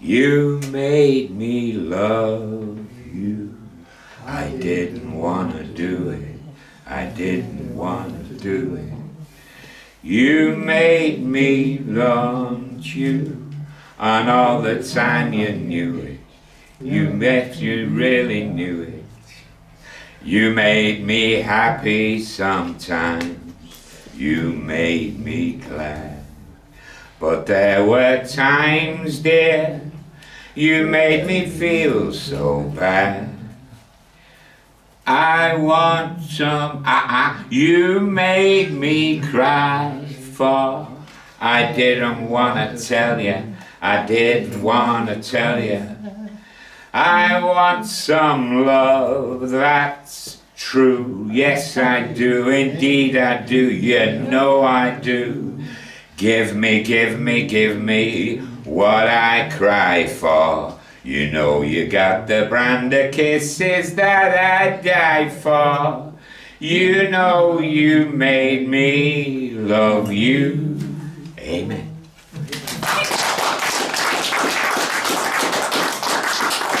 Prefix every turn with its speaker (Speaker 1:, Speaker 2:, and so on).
Speaker 1: You made me love you. I didn't want to do it. I didn't want to do it. You made me want you. And all the time you knew it. You met, you really knew it. You made me happy sometimes. You made me glad. But there were times, dear, you made me feel so bad. I want some, uh-uh, you made me cry for. I didn't want to tell you, I didn't want to tell you. I want some love that's true. Yes, I do, indeed I do, you know I do. Give me, give me, give me what I cry for. You know you got the brand of kisses that I die for. You know you made me love you. Amen.